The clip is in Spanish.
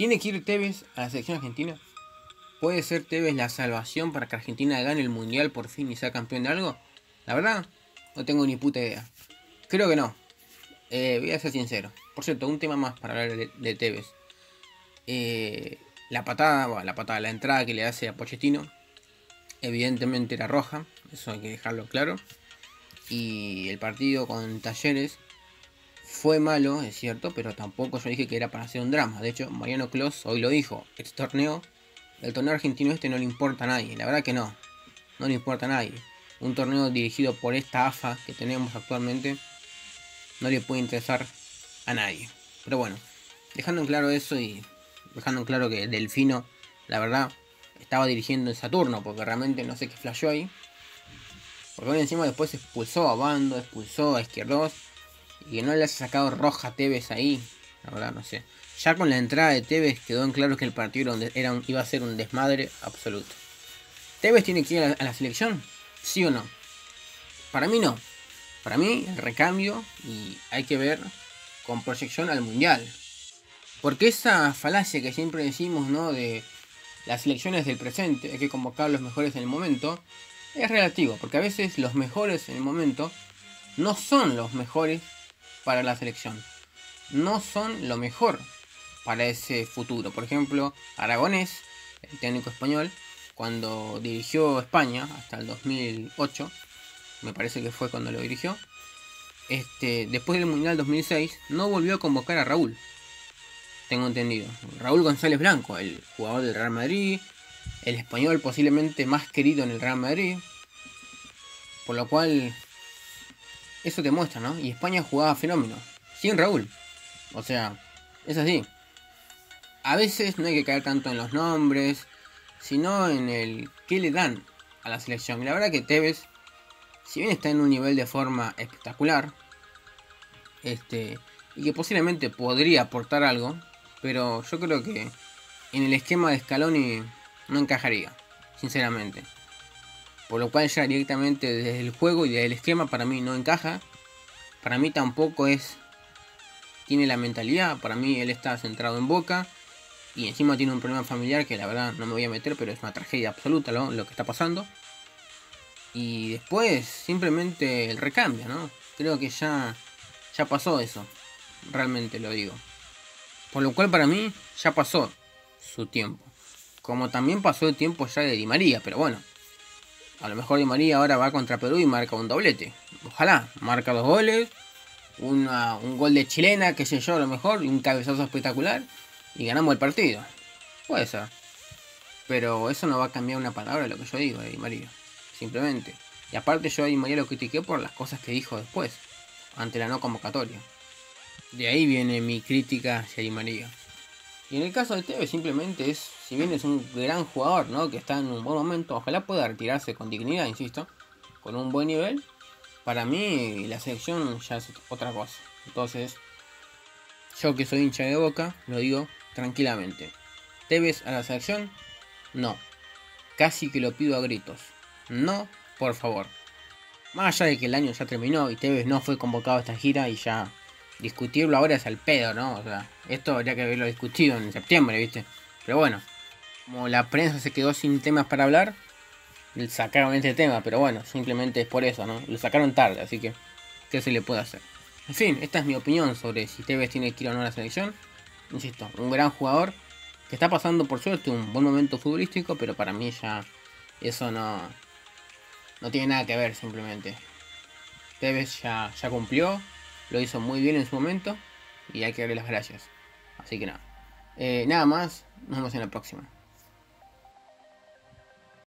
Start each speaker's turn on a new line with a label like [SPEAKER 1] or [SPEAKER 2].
[SPEAKER 1] ¿Tiene que ir Tevez a la selección argentina? ¿Puede ser Tevez la salvación para que Argentina gane el mundial por fin y sea campeón de algo? La verdad, no tengo ni puta idea. Creo que no. Eh, voy a ser sincero. Por cierto, un tema más para hablar de, Tevez. Eh, la patada, bueno, la patada, la entrada que le hace a Pochettino, evidentemente era roja, eso hay que dejarlo claro. Y el partido con Talleres fue malo, es cierto, pero tampoco yo dije que era para hacer un drama. De hecho, Mariano Clos hoy lo dijo, este torneo, el torneo argentino este no le importa a nadie, la verdad que no, no le importa a nadie. Un torneo dirigido por esta AFA que tenemos actualmente no le puede interesar a nadie. Pero bueno, dejando en claro eso y dejando en claro que Delfino, la verdad, estaba dirigiendo en Saturno, porque realmente no sé qué flasheó ahí. Porque hoy encima después expulsó a Bando, expulsó a Izquierdos, y que no le haya sacado roja a Tevez ahí, la verdad no sé. Ya con la entrada de Tevez quedó en claro que el partido era iba a ser un desmadre absoluto. ¿Tevez tiene que ir a la selección? ¿Sí o no? Para mí no. Para mí el recambio y hay que ver con proyección al mundial. Porque esa falacia que siempre decimos, ¿no? De las elecciones del presente, hay que convocar los mejores en el momento, es relativo, porque a veces los mejores en el momento no son los mejores para la selección. No son lo mejor para ese futuro. Por ejemplo, Aragonés, el técnico español, cuando dirigió España hasta el 2008, me parece que fue cuando lo dirigió, este, después del Mundial 2006, no volvió a convocar a Raúl tengo entendido. Raúl González Blanco, el jugador del Real Madrid, el español posiblemente más querido en el Real Madrid. Por lo cual, eso te muestra, ¿no? Y España jugaba fenómeno, sin Raúl. O sea, es así. A veces no hay que caer tanto en los nombres, sino en el qué le dan a la selección. Y la verdad que Tevez, si bien está en un nivel de forma espectacular, este, y que posiblemente podría aportar algo, pero yo creo que en el esquema de Scaloni no encajaría, sinceramente. Por lo cual ya directamente desde el juego y desde el esquema para mí no encaja. Para mí tampoco es... Tiene la mentalidad, para mí él está centrado en Boca. Y encima tiene un problema familiar que la verdad no me voy a meter, pero es una tragedia absoluta lo, lo que está pasando. Y después simplemente el recambio, ¿no? Creo que ya, ya pasó eso. Realmente lo digo. Por lo cual para mí ya pasó su tiempo. Como también pasó el tiempo ya de Di María, pero bueno. A lo mejor Di María ahora va contra Perú y marca un doblete. Ojalá, marca dos goles, un gol de chilena, que sé yo, a lo mejor, un cabezazo espectacular, y ganamos el partido. Puede ser. Pero eso no va a cambiar una palabra de lo que yo digo de Di María. Simplemente. Y aparte yo a Di María lo critiqué por las cosas que dijo después, ante la no convocatoria. De ahí viene mi crítica hacia Di María. Y en el caso de Tevez simplemente es, si bien es un gran jugador, ¿no? Que está en un buen momento, ojalá pueda retirarse con dignidad, insisto, con un buen nivel. Para mí la selección ya es otra cosa. Entonces, yo que soy hincha de boca, lo digo tranquilamente. ¿Tevez a la selección? No. Casi que lo pido a gritos. No, por favor. Más allá de que el año ya terminó y Tevez no fue convocado a esta gira y ya discutirlo ahora es al pedo, ¿no? O sea, esto habría que haberlo discutido en septiembre, ¿viste? Pero bueno, como la prensa se quedó sin temas para hablar, sacaron este tema, pero bueno, simplemente es por eso, ¿no? Lo sacaron tarde, así que, ¿qué se le puede hacer? En fin, esta es mi opinión sobre si Tevez tiene que ir o no a la selección. Insisto, un gran jugador que está pasando por suerte un buen momento futbolístico, pero para mí ya eso no, no tiene nada que ver simplemente. Tevez ya, ya cumplió, lo hizo muy bien en su momento y hay que darle las gracias. Así que nada. Eh, nada más, nos vemos en la próxima.